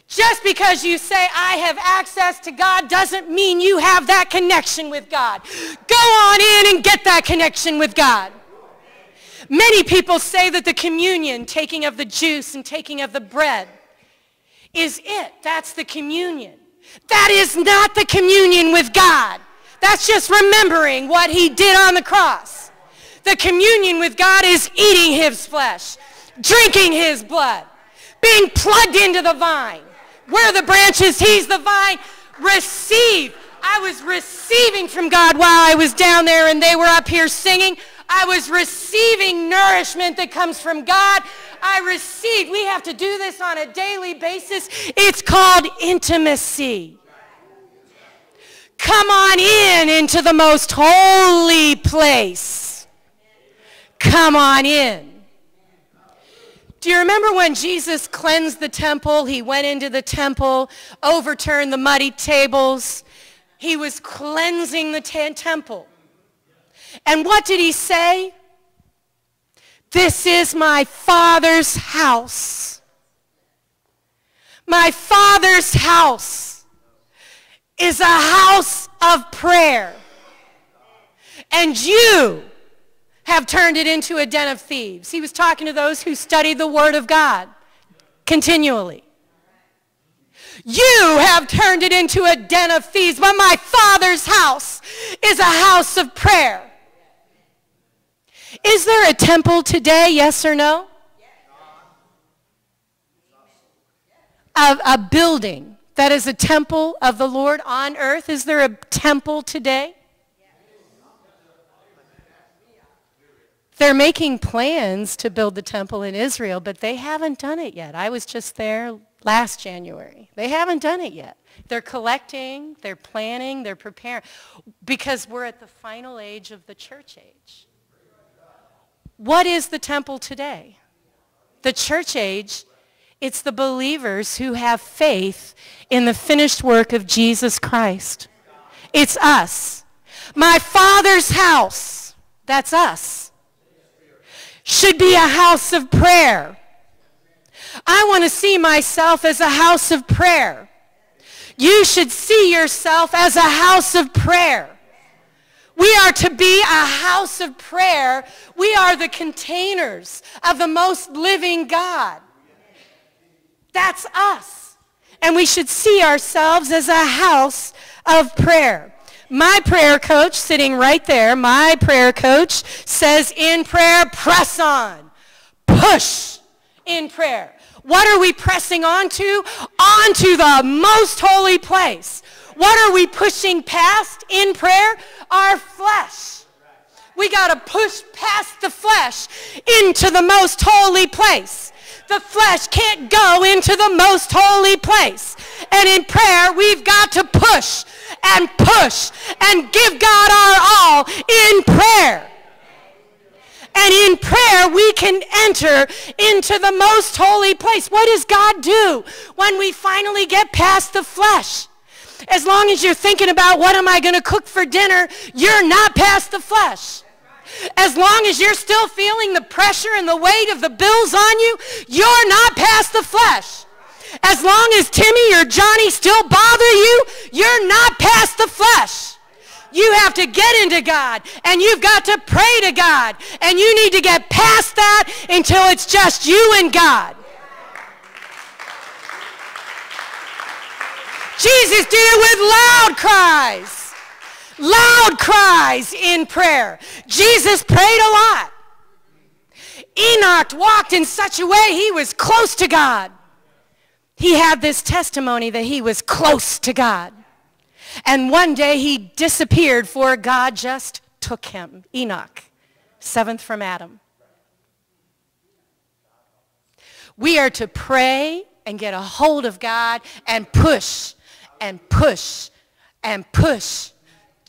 Just because you say I have access to God doesn't mean you have that connection with God. Go on in and get that connection with God. Many people say that the communion, taking of the juice and taking of the bread, is it. That's the communion. That is not the communion with God. That's just remembering what he did on the cross. The communion with God is eating his flesh, drinking his blood, being plugged into the vine. Where the branches, he's the vine. Receive. I was receiving from God while I was down there and they were up here singing. I was receiving nourishment that comes from God. I received. We have to do this on a daily basis. It's called intimacy. Come on in into the most holy place. Come on in. Do you remember when Jesus cleansed the temple? He went into the temple, overturned the muddy tables. He was cleansing the temple. And what did he say? This is my Father's house. My Father's house is a house of prayer. And you have turned it into a den of thieves. He was talking to those who studied the Word of God continually. You have turned it into a den of thieves, but my Father's house is a house of prayer. Is there a temple today, yes or no? A, a building that is a temple of the Lord on earth? Is there a temple today? They're making plans to build the temple in Israel, but they haven't done it yet. I was just there last January. They haven't done it yet. They're collecting, they're planning, they're preparing, because we're at the final age of the church age. What is the temple today? The church age it's the believers who have faith in the finished work of Jesus Christ. It's us. My Father's house, that's us, should be a house of prayer. I want to see myself as a house of prayer. You should see yourself as a house of prayer. We are to be a house of prayer. We are the containers of the most living God. That's us. And we should see ourselves as a house of prayer. My prayer coach, sitting right there, my prayer coach says in prayer, press on. Push in prayer. What are we pressing onto? Onto the most holy place. What are we pushing past in prayer? Our flesh. We got to push past the flesh into the most holy place. The flesh can't go into the most holy place. And in prayer, we've got to push and push and give God our all in prayer. And in prayer, we can enter into the most holy place. What does God do when we finally get past the flesh? As long as you're thinking about what am I going to cook for dinner, you're not past the flesh. As long as you're still feeling the pressure and the weight of the bills on you, you're not past the flesh. As long as Timmy or Johnny still bother you, you're not past the flesh. You have to get into God and you've got to pray to God and you need to get past that until it's just you and God. Jesus did it with loud cries. Loud cries in prayer. Jesus prayed a lot. Enoch walked in such a way he was close to God. He had this testimony that he was close to God. And one day he disappeared for God just took him. Enoch, seventh from Adam. We are to pray and get a hold of God and push and push and push.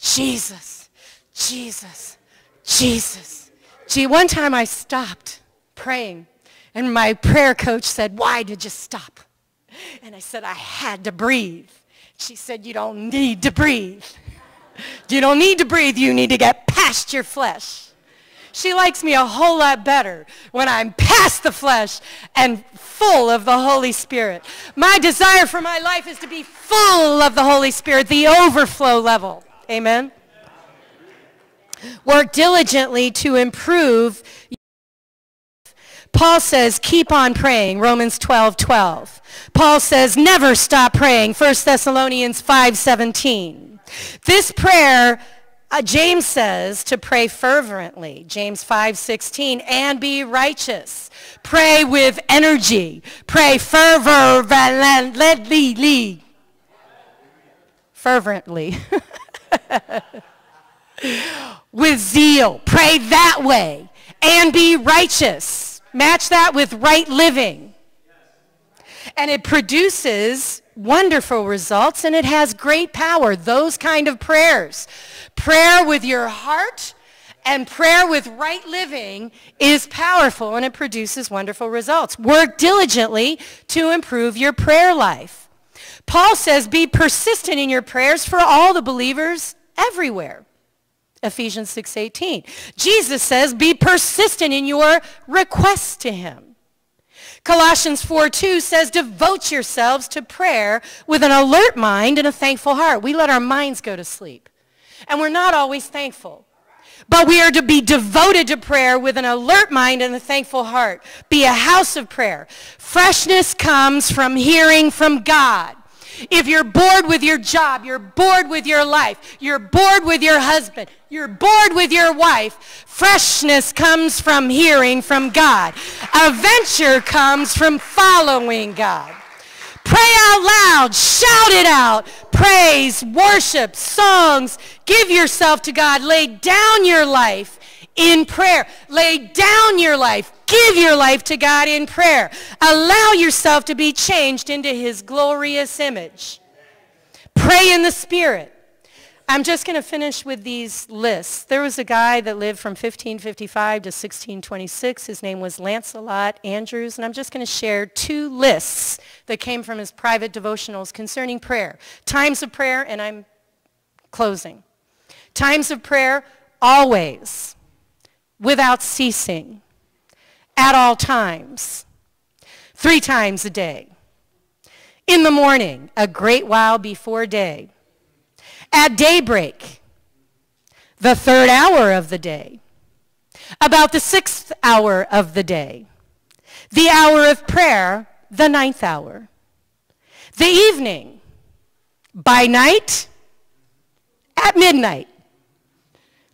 Jesus, Jesus, Jesus. Gee, one time I stopped praying and my prayer coach said, why did you stop? And I said, I had to breathe. She said, you don't need to breathe. You don't need to breathe. You need to get past your flesh. She likes me a whole lot better when I'm past the flesh and full of the Holy Spirit. My desire for my life is to be full of the Holy Spirit, the overflow level. Amen. Work diligently to improve. Paul says, keep on praying, Romans 12, 12. Paul says, never stop praying, 1 Thessalonians 5, 17. This prayer uh, James says to pray fervently, James 5:16, and be righteous. Pray with energy. Pray fervently. Fervently. with zeal. Pray that way. And be righteous. Match that with right living. And it produces wonderful results and it has great power. Those kind of prayers Prayer with your heart and prayer with right living is powerful and it produces wonderful results. Work diligently to improve your prayer life. Paul says, be persistent in your prayers for all the believers everywhere. Ephesians 6.18. Jesus says, be persistent in your requests to him. Colossians 4.2 says, devote yourselves to prayer with an alert mind and a thankful heart. We let our minds go to sleep and we're not always thankful. But we are to be devoted to prayer with an alert mind and a thankful heart. Be a house of prayer. Freshness comes from hearing from God. If you're bored with your job, you're bored with your life, you're bored with your husband, you're bored with your wife, freshness comes from hearing from God. Adventure comes from following God. Pray out loud. Shout it out. Praise, worship, songs. Give yourself to God. Lay down your life in prayer. Lay down your life. Give your life to God in prayer. Allow yourself to be changed into his glorious image. Pray in the Spirit. I'm just going to finish with these lists. There was a guy that lived from 1555 to 1626. His name was Lancelot Andrewes, and I'm just going to share two lists that came from his private devotionals concerning prayer. Times of prayer, and I'm closing. Times of prayer, always, without ceasing, at all times, three times a day. In the morning, a great while before day. At daybreak, the third hour of the day, about the sixth hour of the day, the hour of prayer, the ninth hour, the evening, by night, at midnight.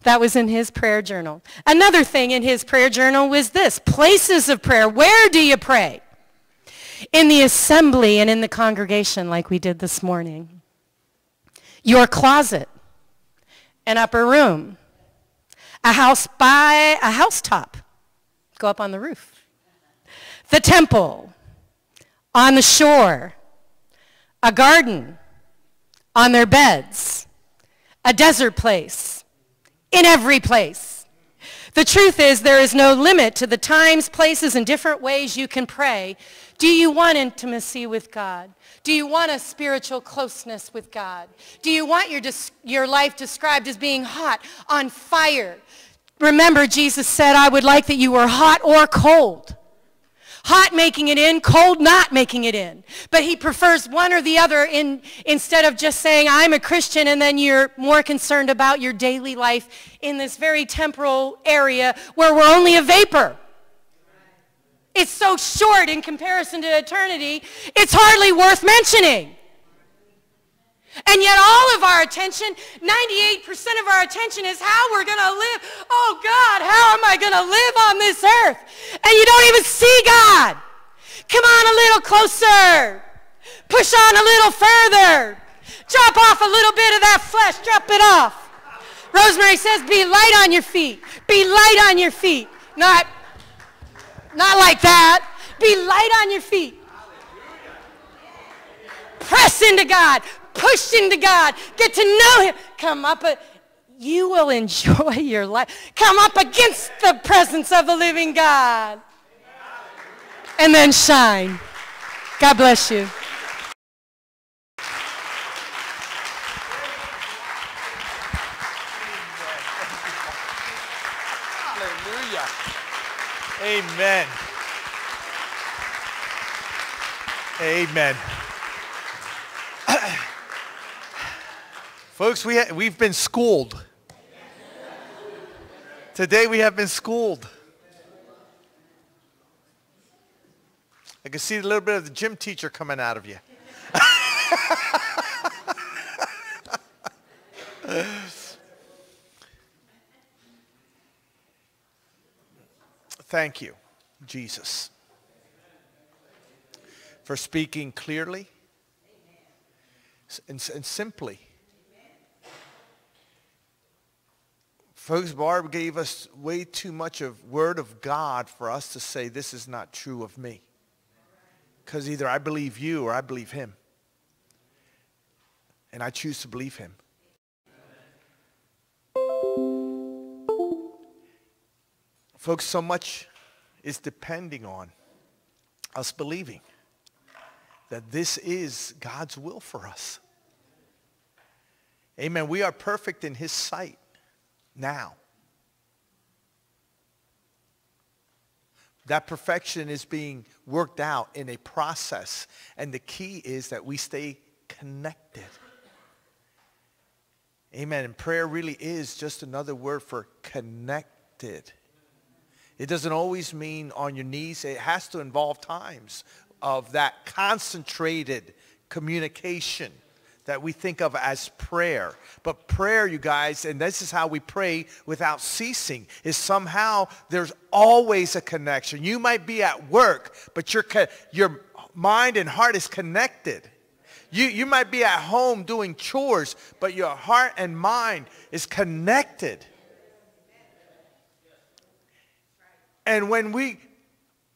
That was in his prayer journal. Another thing in his prayer journal was this, places of prayer. Where do you pray? In the assembly and in the congregation like we did this morning your closet, an upper room, a house by a housetop. Go up on the roof. The temple, on the shore, a garden, on their beds, a desert place, in every place. The truth is there is no limit to the times, places, and different ways you can pray. Do you want intimacy with God? Do you want a spiritual closeness with God? Do you want your, your life described as being hot, on fire? Remember, Jesus said, I would like that you were hot or cold. Hot making it in, cold not making it in. But he prefers one or the other in, instead of just saying, I'm a Christian, and then you're more concerned about your daily life in this very temporal area where we're only a vapor. It's so short in comparison to eternity, it's hardly worth mentioning. And yet all of our attention, 98% of our attention is how we're going to live. Oh God, how am I going to live on this earth? And you don't even see God. Come on a little closer. Push on a little further. Drop off a little bit of that flesh. Drop it off. Rosemary says, be light on your feet. Be light on your feet. Not, not like that. Be light on your feet. Press into God push into God, get to know him, come up, a, you will enjoy your life. Come up against the presence of the living God. And then shine. God bless you. Hallelujah. Amen. Amen. Folks, we ha- we've been schooled. Today we have been schooled. I can see a little bit of the gym teacher coming out of you. Thank you, Jesus, for speaking clearly and, and simply Folks, Barb gave us way too much of word of God for us to say this is not true of me. Because either I believe you or I believe him. And I choose to believe him. Folks, so much is depending on us believing that this is God's will for us. Amen. We are perfect in his sight now. That perfection is being worked out in a process. And the key is that we stay connected. Amen. And prayer really is just another word for connected. It doesn't always mean on your knees. It has to involve times of that concentrated communication that we think of as prayer. But prayer, you guys, and this is how we pray without ceasing, is somehow there's always a connection. You might be at work, but your, your mind and heart is connected. You, you might be at home doing chores, but your heart and mind is connected. And when we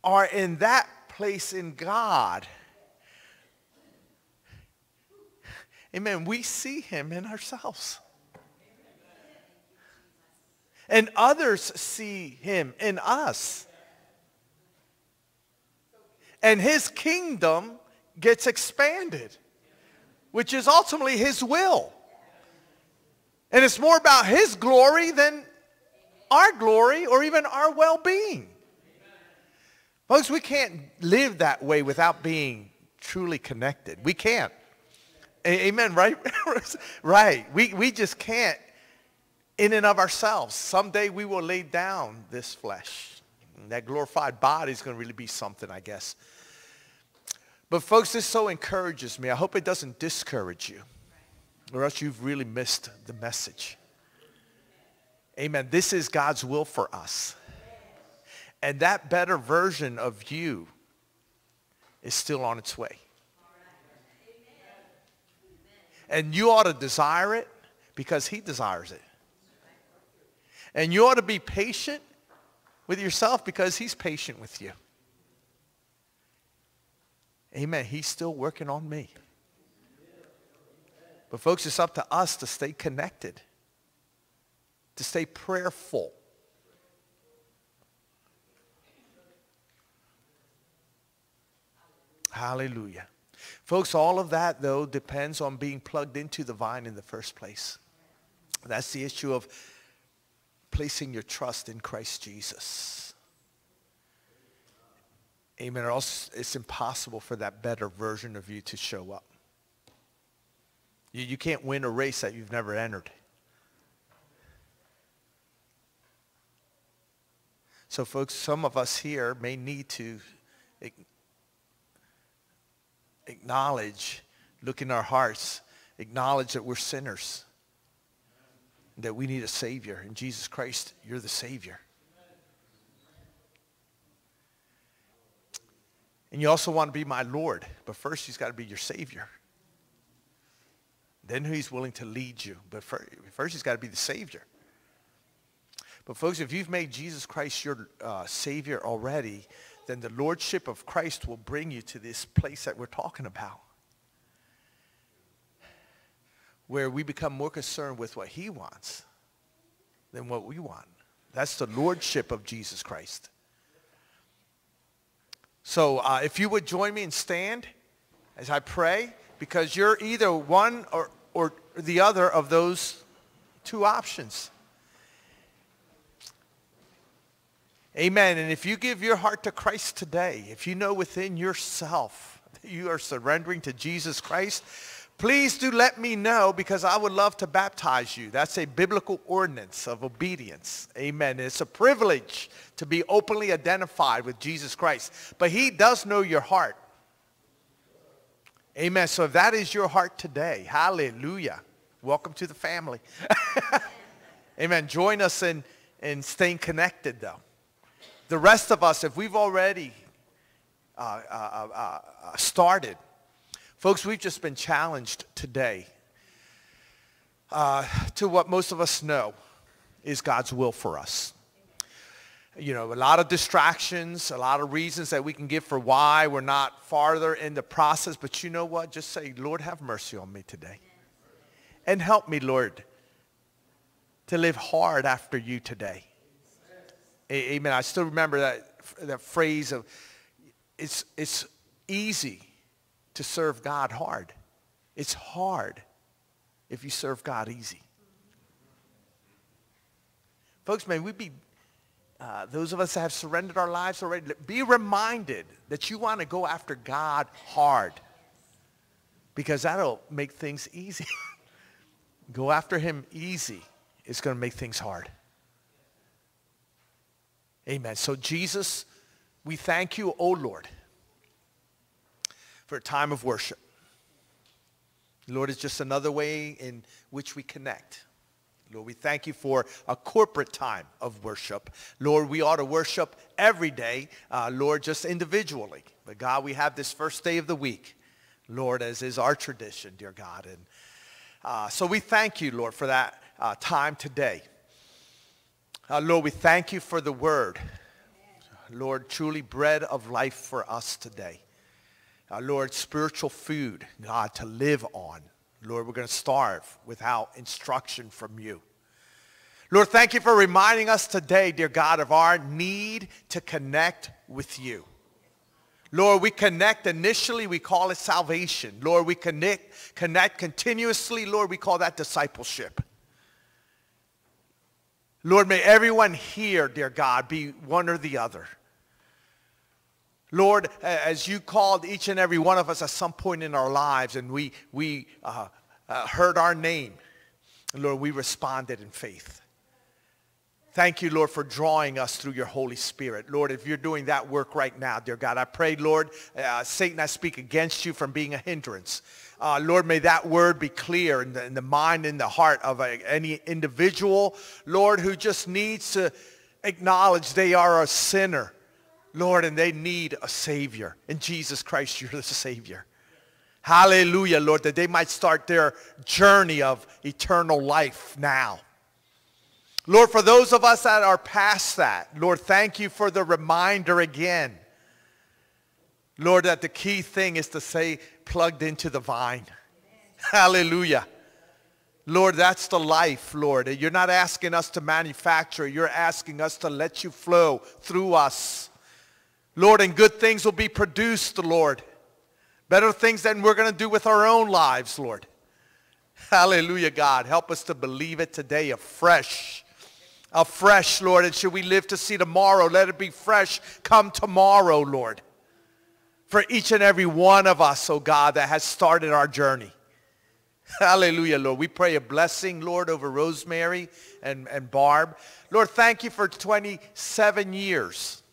are in that place in God, Amen. We see him in ourselves. And others see him in us. And his kingdom gets expanded, which is ultimately his will. And it's more about his glory than our glory or even our well-being. Folks, we can't live that way without being truly connected. We can't. Amen, right? right. We, we just can't in and of ourselves. Someday we will lay down this flesh. And that glorified body is going to really be something, I guess. But folks, this so encourages me. I hope it doesn't discourage you. Or else you've really missed the message. Amen. This is God's will for us. And that better version of you is still on its way. And you ought to desire it because he desires it. And you ought to be patient with yourself because he's patient with you. Amen. He's still working on me. But folks, it's up to us to stay connected, to stay prayerful. Hallelujah. Folks, all of that, though, depends on being plugged into the vine in the first place. That's the issue of placing your trust in Christ Jesus. Amen. Or else it's impossible for that better version of you to show up. You, you can't win a race that you've never entered. So folks, some of us here may need to acknowledge, look in our hearts, acknowledge that we're sinners, that we need a Savior. In Jesus Christ, you're the Savior. And you also want to be my Lord, but first he's got to be your Savior. Then he's willing to lead you, but first he's got to be the Savior. But folks, if you've made Jesus Christ your uh, Savior already, then the Lordship of Christ will bring you to this place that we're talking about. Where we become more concerned with what he wants than what we want. That's the Lordship of Jesus Christ. So uh, if you would join me and stand as I pray, because you're either one or, or the other of those two options. Amen. And if you give your heart to Christ today, if you know within yourself that you are surrendering to Jesus Christ, please do let me know because I would love to baptize you. That's a biblical ordinance of obedience. Amen. It's a privilege to be openly identified with Jesus Christ. But he does know your heart. Amen. So if that is your heart today, hallelujah. Welcome to the family. Amen. Join us in, in staying connected though. The rest of us, if we've already uh, uh, uh, uh, started, folks, we've just been challenged today uh, to what most of us know is God's will for us. You know, a lot of distractions, a lot of reasons that we can give for why we're not farther in the process. But you know what? Just say, Lord, have mercy on me today. And help me, Lord, to live hard after you today. Amen. I still remember that, that phrase of it's, it's easy to serve God hard. It's hard if you serve God easy. Folks, may we be, uh, those of us that have surrendered our lives already, be reminded that you want to go after God hard because that'll make things easy. go after him easy. It's going to make things hard. Amen. So Jesus, we thank you, O Lord, for a time of worship. Lord, it's just another way in which we connect. Lord, we thank you for a corporate time of worship. Lord, we ought to worship every day, uh, Lord, just individually. But God, we have this first day of the week, Lord, as is our tradition, dear God. And uh, so we thank you, Lord, for that uh, time today. Uh, Lord, we thank you for the word. Lord, truly bread of life for us today. Uh, Lord, spiritual food, God, to live on. Lord, we're going to starve without instruction from you. Lord, thank you for reminding us today, dear God, of our need to connect with you. Lord, we connect initially, we call it salvation. Lord, we connect, connect continuously. Lord, we call that discipleship. Lord, may everyone here, dear God, be one or the other. Lord, as you called each and every one of us at some point in our lives and we, we uh, uh, heard our name, Lord, we responded in faith. Thank you, Lord, for drawing us through your Holy Spirit. Lord, if you're doing that work right now, dear God, I pray, Lord, uh, Satan, I speak against you from being a hindrance. Uh, Lord, may that word be clear in the, in the mind and the heart of a, any individual, Lord, who just needs to acknowledge they are a sinner, Lord, and they need a Savior. In Jesus Christ, you're the Savior. Hallelujah, Lord, that they might start their journey of eternal life now. Lord, for those of us that are past that, Lord, thank you for the reminder again. Lord, that the key thing is to say, plugged into the vine. Hallelujah. Lord, that's the life, Lord. You're not asking us to manufacture. You're asking us to let you flow through us. Lord, and good things will be produced, Lord. Better things than we're going to do with our own lives, Lord. Hallelujah, God. Help us to believe it today afresh. Afresh, Lord. And should we live to see tomorrow, let it be fresh come tomorrow, Lord. For each and every one of us, oh God, that has started our journey. Hallelujah, Lord. We pray a blessing, Lord, over Rosemary and, and Barb. Lord, thank you for 27 years.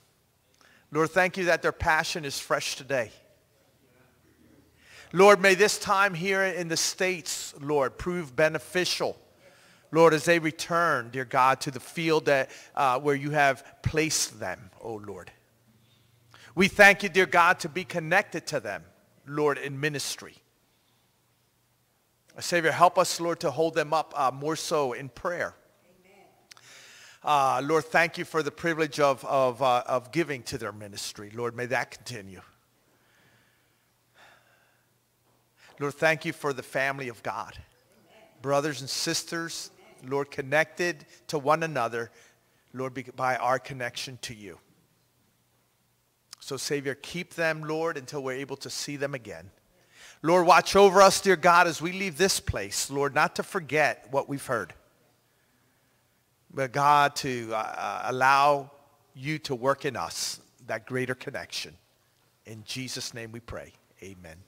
Lord, thank you that their passion is fresh today. Lord, may this time here in the States, Lord, prove beneficial. Lord, as they return, dear God, to the field that, uh, where you have placed them, oh Lord. We thank you, dear God, to be connected to them, Lord, in ministry. Savior, help us, Lord, to hold them up uh, more so in prayer. Uh, Lord, thank you for the privilege of, of, uh, of giving to their ministry. Lord, may that continue. Lord, thank you for the family of God. Brothers and sisters, Lord, connected to one another, Lord, by our connection to you. So, Savior, keep them, Lord, until we're able to see them again. Lord, watch over us, dear God, as we leave this place, Lord, not to forget what we've heard, but God, to uh, uh allow you to work in us that greater connection. In Jesus' name we pray. Amen.